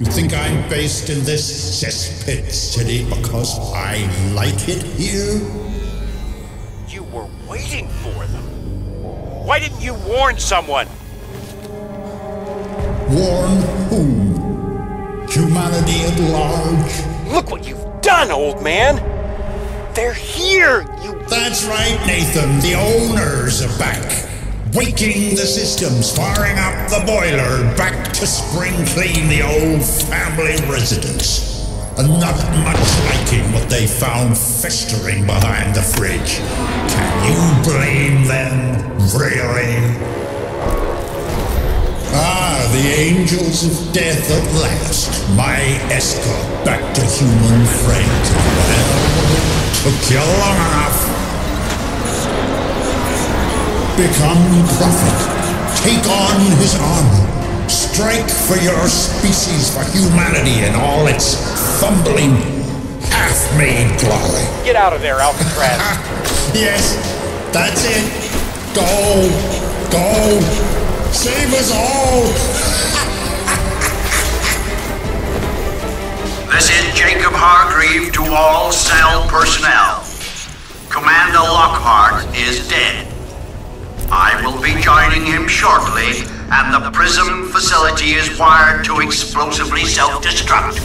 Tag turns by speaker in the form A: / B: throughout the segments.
A: You think I'm based in this cesspit city because I like it here?
B: You were waiting for them. Why didn't you warn someone?
A: Warn whom? Humanity at large?
B: Look what you've done, old man! They're here, you.
A: That's right, Nathan. The owners are back. Waking the systems, firing up the boiler, back to spring clean the old family residence. And not much liking what they found festering behind the fridge. Can you blame them, really? Ah, the angels of death at last. My escort back to human friends. Well, took you long enough. Become prophet. Take on his armor. Strike for your species, for humanity and all its fumbling, half-made glory.
B: Get out of there, Alcatraz.
A: yes, that's it. Go, go, save us all.
C: This is Jacob Hargreave to all cell personnel. Commander Lockhart is dead. I will be joining him shortly, and the Prism facility is wired to explosively self-destruct.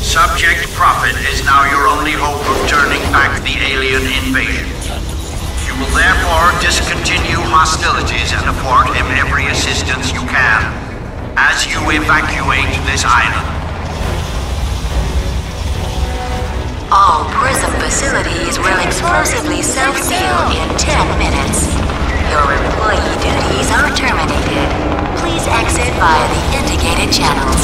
C: Subject Prophet is now your only hope of turning back the alien invasion. You will therefore discontinue hostilities and afford him every assistance you can as you evacuate this island.
D: All PRISM facilities will explosively self-seal in 10 minutes. Your employee duties are terminated. Please exit via the indicated channels.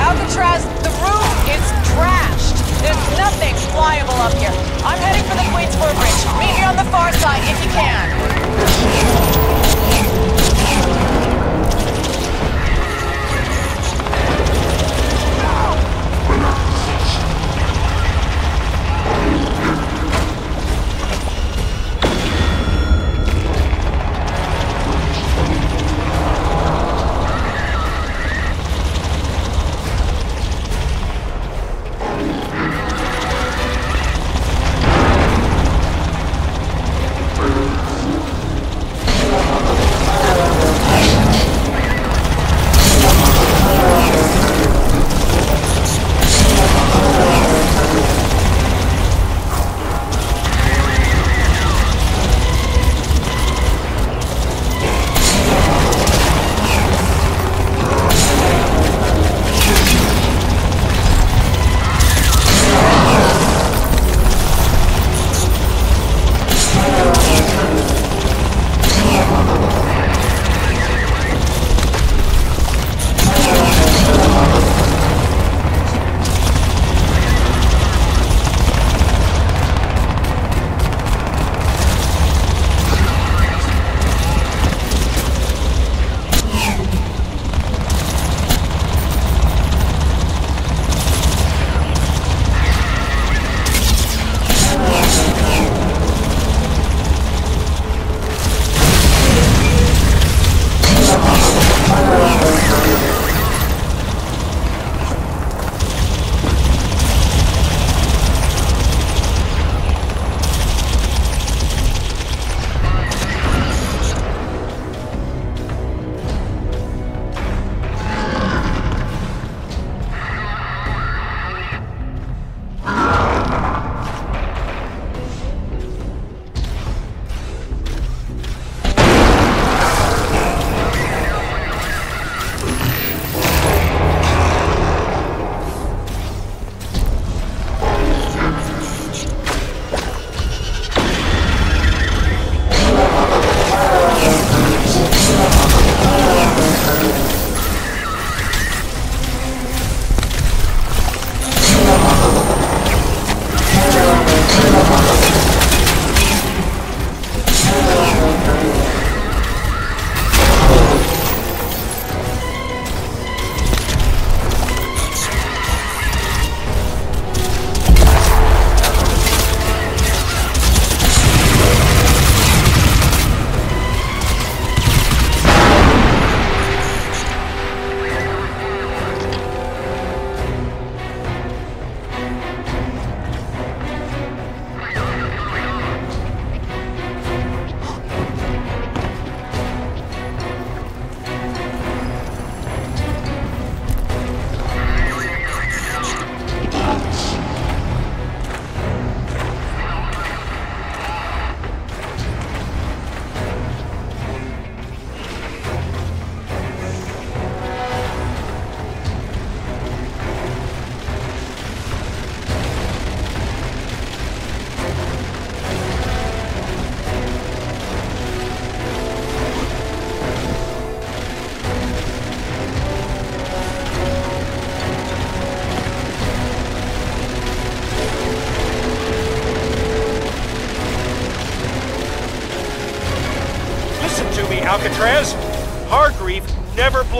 E: Alcatraz, the roof is trashed.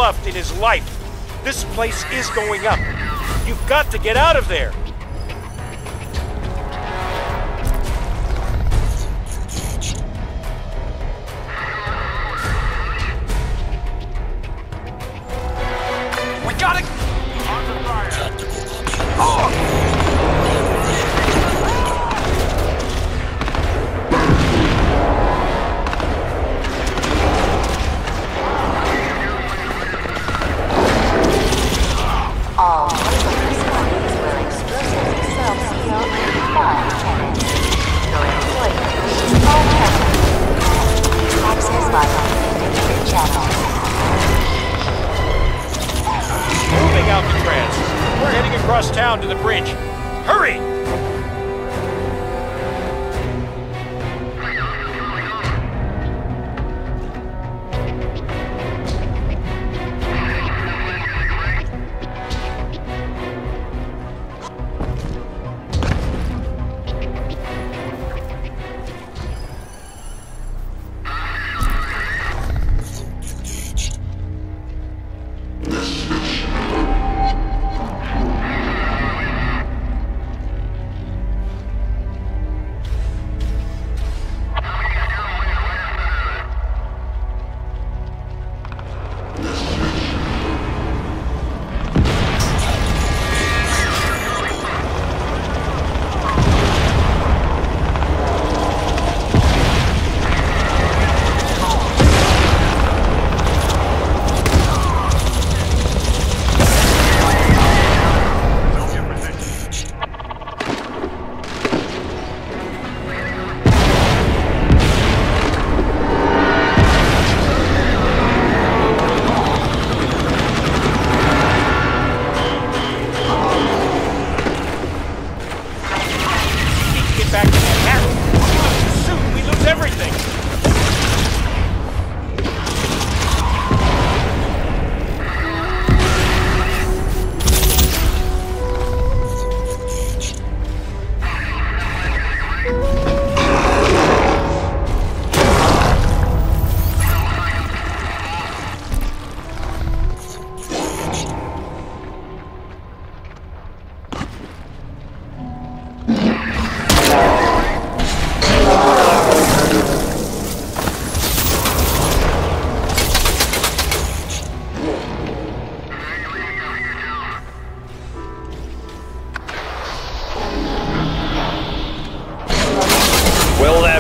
B: Bluffed in his life. This place is going up. You've got to get out of there. Town to the bridge.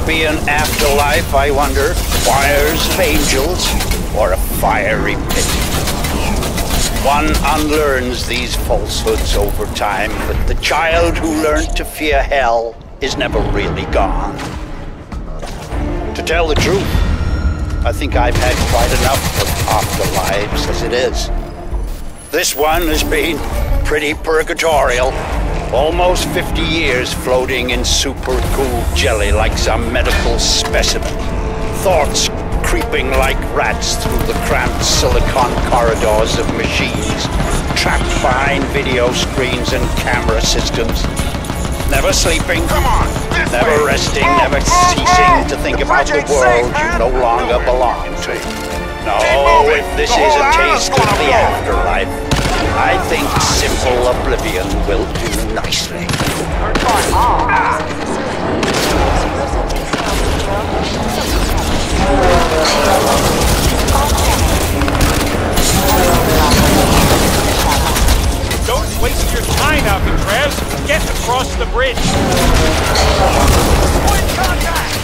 A: Be an afterlife, I wonder? Choirs of angels or a fiery pit? One unlearns these falsehoods over time, but the child who learned to fear hell is never really gone. To tell the truth, I think I've had quite enough of afterlives as it is. This one has been pretty purgatorial. Almost 50 years floating in super cool jelly like some medical specimen. Thoughts creeping like rats through the cramped silicon corridors of machines, trapped behind video screens and camera systems. Never sleeping,
F: Come on,
A: never
F: way.
A: resting,
F: Eh,
A: never
F: eh,
A: ceasing
F: eh.
A: to think
F: The
A: about the world
F: safe,
A: you no longer belong to. No, if this is a taste of the afterlife, I think simple oblivion will do nicely.
B: Don't waste your time, Alcatraz. Get across the bridge.
F: Point contact!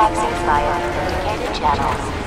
D: Exit via the indicated channels.